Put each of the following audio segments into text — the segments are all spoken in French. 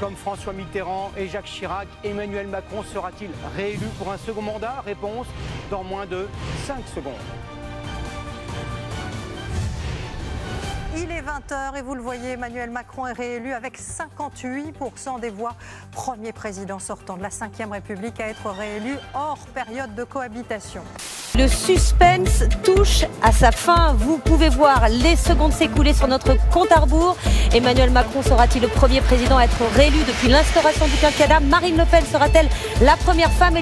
Comme François Mitterrand et Jacques Chirac, Emmanuel Macron sera-t-il réélu pour un second mandat? Réponse dans moins de 5 secondes. Il est 20h et vous le voyez, Emmanuel Macron est réélu avec 58% des voix. Premier président sortant de la Ve République à être réélu hors période de cohabitation. Le suspense touche à sa fin. Vous pouvez voir les secondes s'écouler sur notre compte à rebours. Emmanuel Macron sera-t-il le premier président à être réélu depuis l'instauration du quinquennat? Marine Le Pen sera-t-elle la première femme à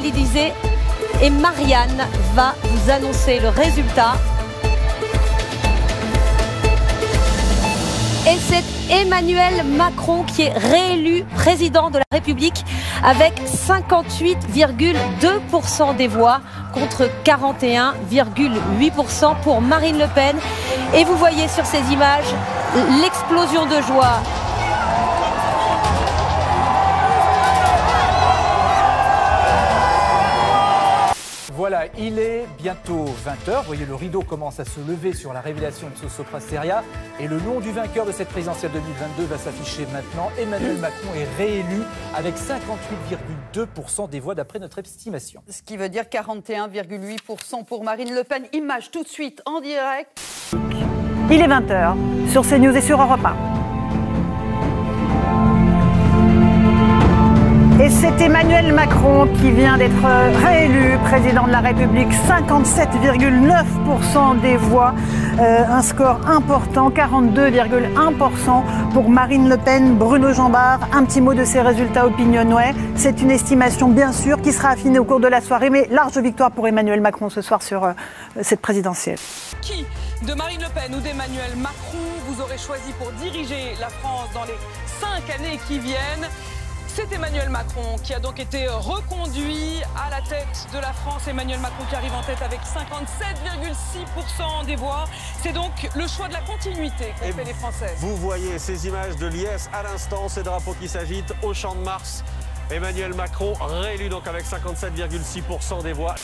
Et Marianne va vous annoncer le résultat. Et c'est Emmanuel Macron qui est réélu président de la République avec 58,2% des voix contre 41,8% pour Marine Le Pen. Et vous voyez sur ces images l'explosion de joie Voilà, il est bientôt 20h. Vous voyez, le rideau commence à se lever sur la révélation de ce Soprasteria. Et le nom du vainqueur de cette présidentielle 2022 va s'afficher maintenant. Emmanuel Macron est réélu avec 58,2% des voix d'après notre estimation. Ce qui veut dire 41,8% pour Marine Le Pen. Image tout de suite en direct. Il est 20h sur CNews et sur Europe 1. C'est Emmanuel Macron qui vient d'être réélu président de la République. 57,9% des voix, euh, un score important, 42,1% pour Marine Le Pen, Bruno Jambard. Un petit mot de ces résultats opinionway. C'est une estimation bien sûr qui sera affinée au cours de la soirée, mais large victoire pour Emmanuel Macron ce soir sur euh, cette présidentielle. Qui de Marine Le Pen ou d'Emmanuel Macron vous aurez choisi pour diriger la France dans les cinq années qui viennent? C'est Emmanuel Macron qui a donc été reconduit à la tête de la France. Emmanuel Macron qui arrive en tête avec 57,6% des voix. C'est donc le choix de la continuité qu'ont fait les Français. Vous voyez ces images de l'IS à l'instant, ces drapeaux qui s'agitent au champ de Mars. Emmanuel Macron réélu donc avec 57,6% des voix.